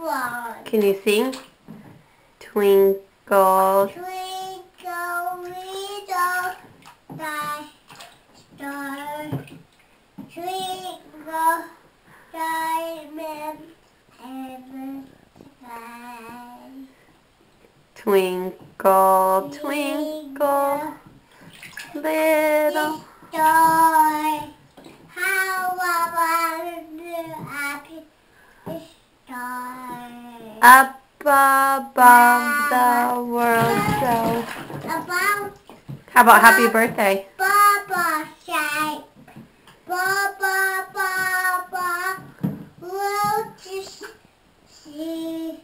frog. Can you sing? Twinkle. Twinkle little star, star, twinkle diamond in the sky. Twinkle, twinkle, little. Star, how about the happy star? Up above the world so. About How about happy birthday? Baba shape. Baba, Baba, will just see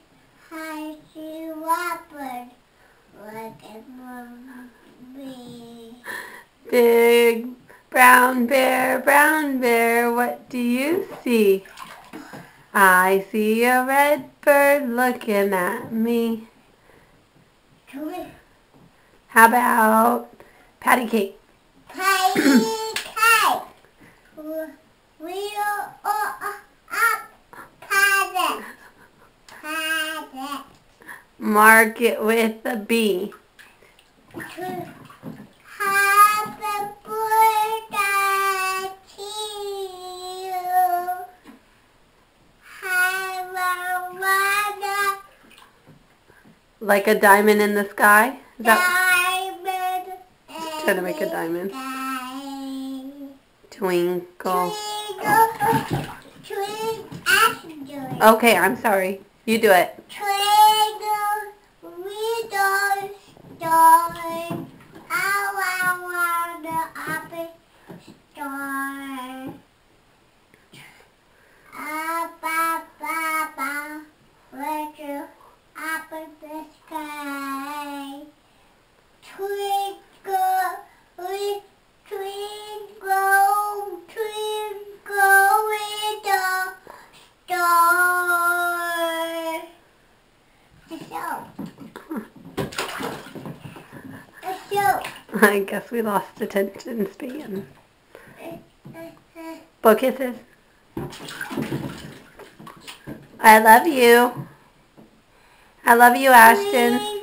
how she wobbled like a movie. Big brown bear, brown bear, what do you see? I see a red bird looking at me. How about patty cake? Patty cake. We'll up. Mark it with a B. Like a diamond in the sky? Is that diamond. trying to make a diamond. Diamond. twinkle? Twinkle, twinkle, Okay, I'm sorry. You do it. Twinkle, little star, how I wonder up a star. Up, up, up, up, little up in the sky. Twinkle, li- twinkle, twinkle, little star. The show. The show. I guess we lost attention span. Blow kisses. I love you. I love you, Ashton.